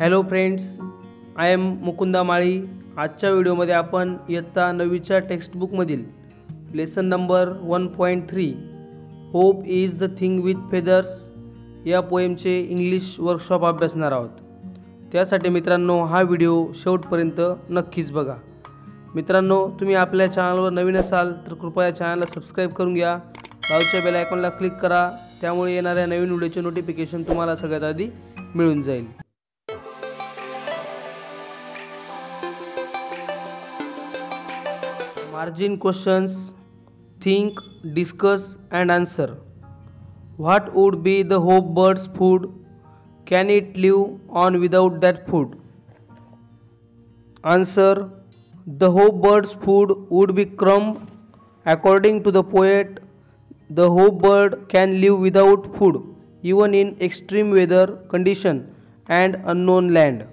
Hello friends I am Mukunda Mali आजच्या व्हिडिओमध्ये आपण इयत्ता नववीच्या टेक्स्टबुकमधील lesson number one point three hope is the thing with feathers या पोएमचे इंग्लिश वर्कशॉप अभ्यासणार आहोत. त्यासाठी मित्रांनो हा व्हिडिओ शेवटपर्यंत नक्कीच बघा. मित्रांनो तुम्ही आपल्या चॅनलवर नवीन असाल तर कृपया चॅनलला सबस्क्राईब करून घ्या. बाजूच्या बेल आयकॉनला क्लिक करा. त्यामुळे येणाऱ्या नवीन व्हिडिओचे नोटिफिकेशन तुम्हाला सगळ्यात आधी मिळून जाईल. Margin questions Think, discuss, and answer. What would be the hope bird's food? Can it live on without that food? Answer The hope bird's food would be crumb. According to the poet, the hope bird can live without food even in extreme weather condition and unknown land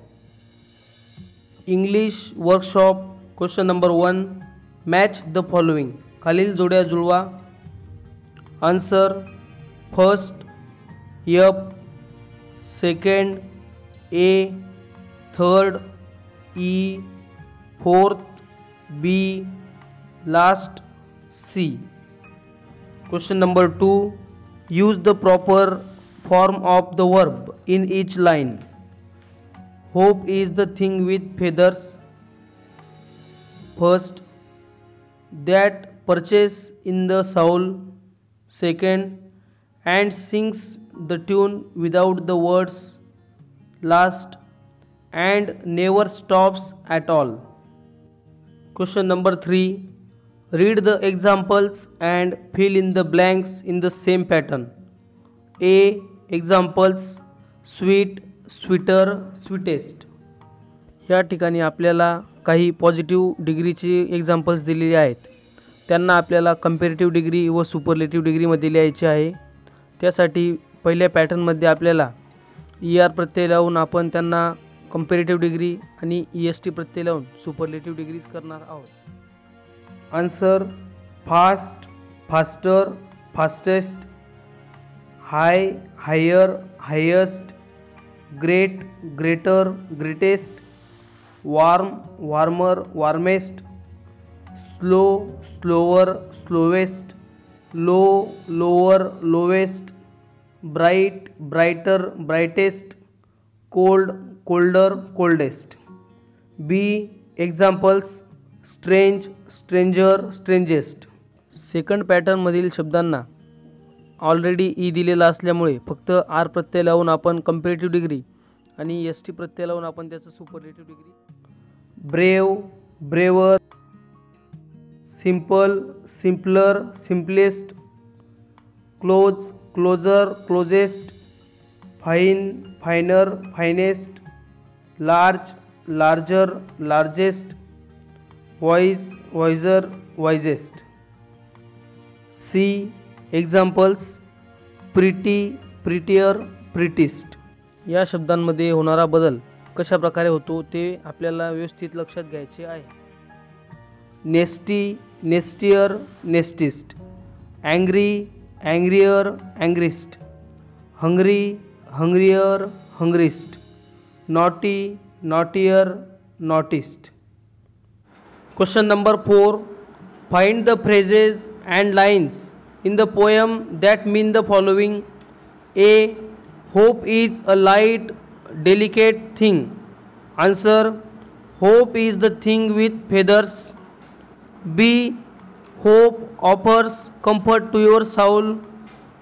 english workshop question number 1 match the following. खालील जोड्या जुळवा. Answer first yup second A third E fourth B last C. Question number two use the proper form of the verb in each line hope is the thing with feathers first that purchase in the soul second and sings the tune without the words last and never stops at all question number 3 read the examples and fill in the blanks in the same pattern a examples sweet sweeter, sweetest. या ठिकाणी आपल्याला काही positive डिग्रीची examples दिलेली आहेत. त्यांना आपल्याला comparative degree व superlative डिग्रीमध्ये लिहायचे आहे. त्यासाठी पहिल्या पॅटर्नमध्ये आपल्याला ई आर प्रत्यय लावून आपण त्यांना कम्पेरेटिव्ह डिग्री आणि ई एस टी प्रत्यय लावून सुपरलेटिव्ह डिग्रीज करणार आहोत. Answer fast faster fastest high higher highest great greater greatest warm warmer warmest slow slower slowest low lower lowest bright brighter brightest cold colder coldest B examples strange stranger strangest second पॅटर्नमधील शब्दांना already E e दिलेला असल्यामुळे फक्त R प्रत्यय लावून आपण comparative degree आणि S T प्रत्यय लावून आपण त्याचं superlative degree brave braver simple simpler simplest close closer closest fine finer finest large larger largest wise wiser wisest. C examples pretty prettier prettiest. या शब्दांमध्ये होणारा बदल कशा प्रकारे होतो ते आपल्याला व्यवस्थित लक्षात घ्यायचे आहे. Nasty nastier nastiest angry angrier angriest hungry hungrier hungriest naughty naughtier naughtiest question number four find the phrases and lines in the poem that mean the following A hope is a light delicate thing. Answer hope is the thing with feathers. B hope offers comfort to your soul.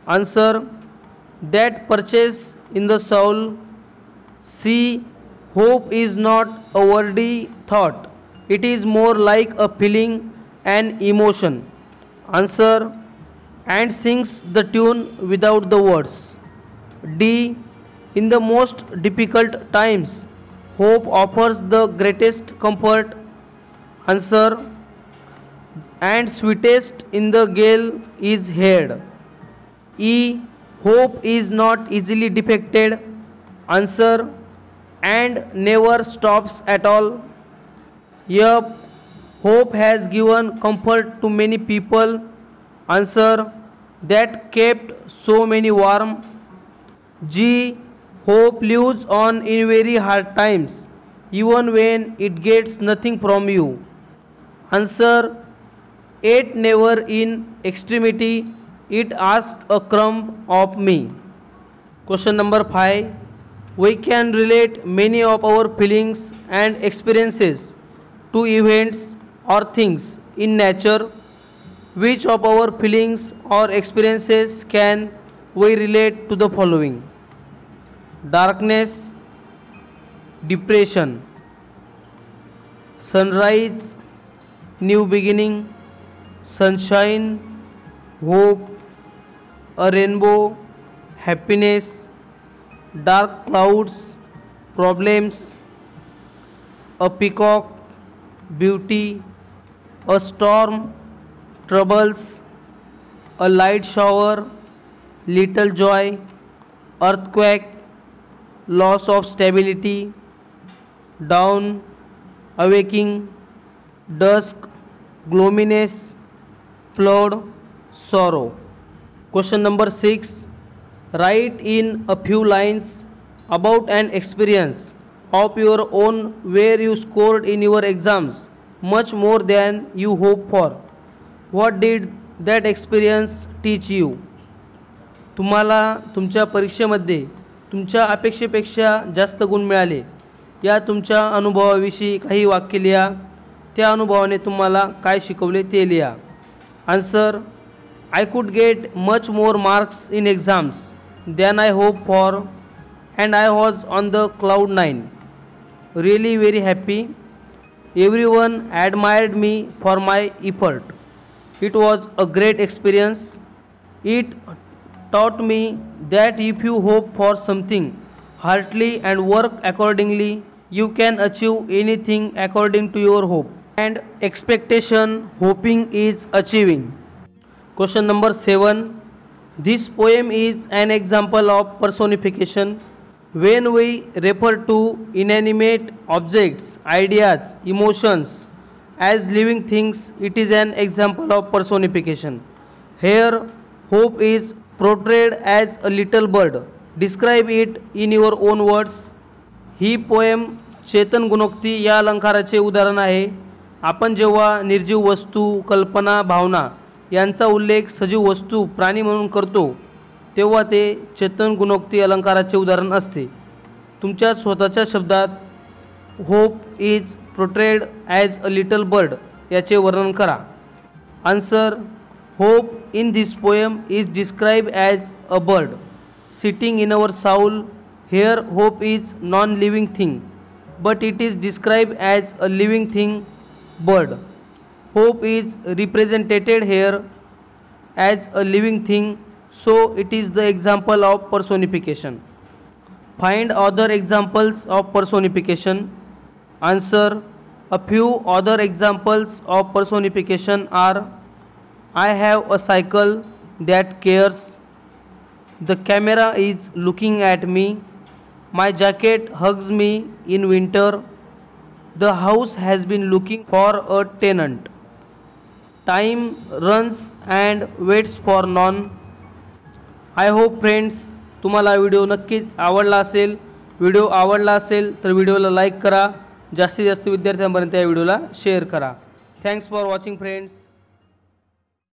Answer that purchase in the soul. C hope is not a wordy thought. It is more like a feeling and emotion. Answer and sings the tune without the words. D. In the most difficult times, hope offers the greatest comfort. Answer. And sweetest in the gale is heard. E. Hope is not easily defected. Answer. And never stops at all. Yup. Hope has given comfort to many people. Answer that kept so many warm. G. Hope lives on in very hard times, even when it gets nothing from you. Answer Yet never in extremity it asks a crumb of me. Question number 5 We can relate many of our feelings and experiences to events or things in nature. Which of our feelings or experiences can we relate to the following? Darkness, depression, sunrise, new beginning, sunshine, hope, a rainbow, happiness, dark clouds, problems, a peacock, beauty, a storm, troubles, a light shower, little joy, earthquake, loss of stability down awakening dusk gloominess flood sorrow question number six write in a few lines about and experience of your own were you scored in your exams much more than you hope for what did that experience teach you तुम्हाला तुमच्या परीक्षेमध्ये तुमच्या अपेक्षेपेक्षा जास्त गुण मिळाले. या तुमच्या अनुभवाविषयी काही वाक्य लिहा. त्या अनुभवाने तुम्हाला काय शिकवले ते लिहा. Answer I could get much more marks in exams than I hope for and I was on the cloud nine really very happy every one admired me for my effort it was a great experience it taught me that if you hope for something heartily and work accordingly, you can achieve anything according to your hope. And expectation, hoping is achieving. Question number 7. This poem is an example of personification. When we refer to inanimate objects, ideas, emotions as living things, it is an example of personification. Here, hope is portrayed as a little bird. Describe it in your own words. ही poem चेतन गुणोक्ती या अलंकाराचे उदाहरण आहे आपण जेव्हा निर्जीव वस्तू कल्पना भावना यांचा उल्लेख सजीव वस्तू प्राणी म्हणून करतो तेव्हा ते चेतन गुणोक्ती अलंकाराचे उदाहरण असते तुमच्या स्वतःच्या शब्दात hope is portrayed as a little bird याचे वर्णन करा answer Hope in this poem is described as a bird sitting in our soul. Here, hope is non living thing, but it is described as a living thing bird. Hope is represented here as a living thing, so it is the example of personification. Find other examples of personification. Answer A few other examples of personification are I have a cycle that cares. The camera is looking at me. My jacket hugs me in winter. The house has been looking for a tenant. Time runs and waits for none. I hope friends तुम्हाला video नक्कीच आवडला असेल video आवडला असेल तर व्हिडिओला like करा जास्तीत जास्त विद्यार्थ्यांपर्यंत या व्हिडिओला शेअर करा थँक्स फॉर वॉचिंग फ्रेंड्स